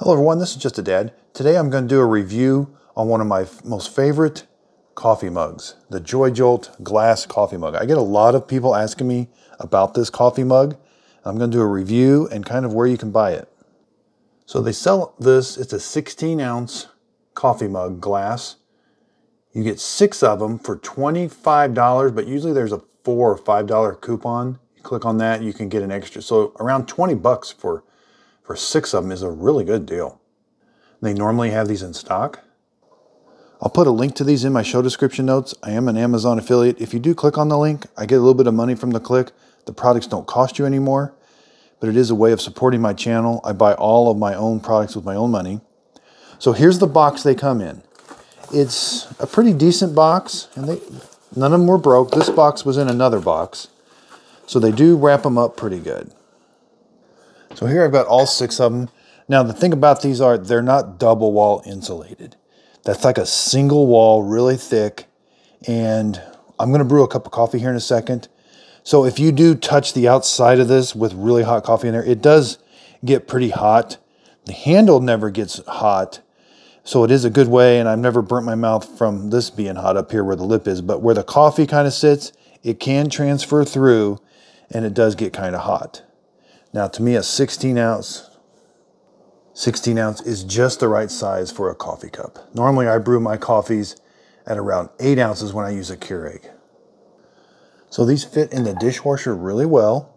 Hello everyone, this is Just a Dad. Today I'm going to do a review on one of my most favorite coffee mugs, the JoyJolt glass coffee mug. I get a lot of people asking me about this coffee mug. I'm going to do a review and kind of where you can buy it. So they sell this, it's a 16 ounce coffee mug glass. You get six of them for $25, but usually there's a four or five dollar coupon. You click on that, you can get an extra. So around 20 bucks for for six of them is a really good deal. They normally have these in stock. I'll put a link to these in my show description notes. I am an Amazon affiliate. If you do click on the link, I get a little bit of money from the click. The products don't cost you anymore, but it is a way of supporting my channel. I buy all of my own products with my own money. So here's the box they come in. It's a pretty decent box, and they none of them were broke. This box was in another box. So they do wrap them up pretty good. So here I've got all six of them. Now the thing about these are they're not double wall insulated. That's like a single wall, really thick. And I'm gonna brew a cup of coffee here in a second. So if you do touch the outside of this with really hot coffee in there, it does get pretty hot. The handle never gets hot. So it is a good way, and I've never burnt my mouth from this being hot up here where the lip is, but where the coffee kind of sits, it can transfer through and it does get kind of hot. Now to me, a 16 ounce, 16 ounce is just the right size for a coffee cup. Normally I brew my coffees at around eight ounces when I use a Keurig. So these fit in the dishwasher really well.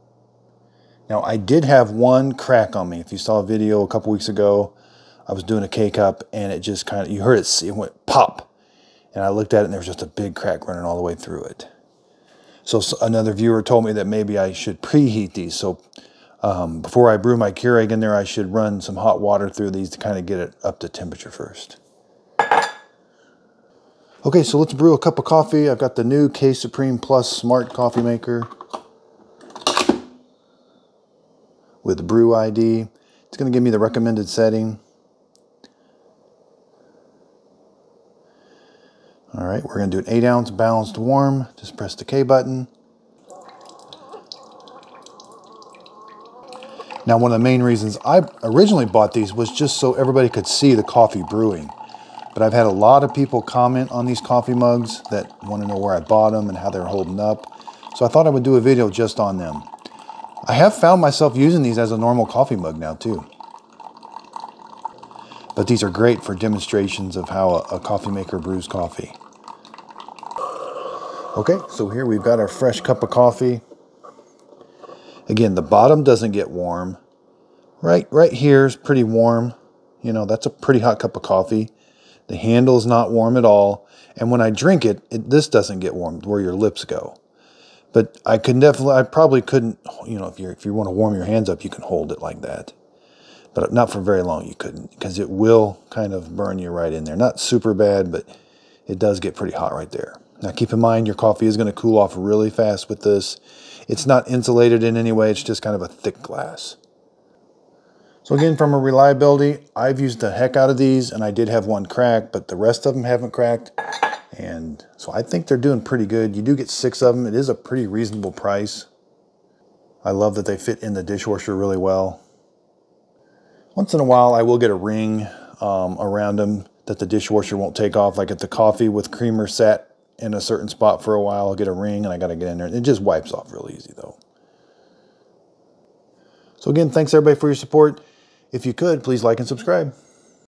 Now I did have one crack on me. If you saw a video a couple weeks ago, I was doing a K-cup and it just kind of, you heard it, it went pop. And I looked at it and there was just a big crack running all the way through it. So another viewer told me that maybe I should preheat these. So um, before I brew my Keurig in there, I should run some hot water through these to kind of get it up to temperature first. Okay, so let's brew a cup of coffee. I've got the new K Supreme Plus Smart Coffee Maker with brew ID. It's going to give me the recommended setting. All right, we're going to do an 8 ounce balanced warm. Just press the K button. Now, one of the main reasons I originally bought these was just so everybody could see the coffee brewing. But I've had a lot of people comment on these coffee mugs that want to know where I bought them and how they're holding up. So I thought I would do a video just on them. I have found myself using these as a normal coffee mug now too. But these are great for demonstrations of how a, a coffee maker brews coffee. Okay, so here we've got our fresh cup of coffee. Again, the bottom doesn't get warm. Right, right here is pretty warm. You know, that's a pretty hot cup of coffee. The handle is not warm at all. And when I drink it, it this doesn't get warm where your lips go. But I could definitely, I probably couldn't, you know, if you if you want to warm your hands up, you can hold it like that. But not for very long, you couldn't, because it will kind of burn you right in there. Not super bad, but it does get pretty hot right there. Now keep in mind your coffee is going to cool off really fast with this. It's not insulated in any way, it's just kind of a thick glass. So again, from a reliability, I've used the heck out of these and I did have one crack, but the rest of them haven't cracked. And so I think they're doing pretty good. You do get six of them. It is a pretty reasonable price. I love that they fit in the dishwasher really well. Once in a while, I will get a ring um, around them that the dishwasher won't take off. Like if the coffee with creamer sat in a certain spot for a while. I'll get a ring and I got to get in there. It just wipes off real easy though. So again, thanks everybody for your support. If you could, please like and subscribe.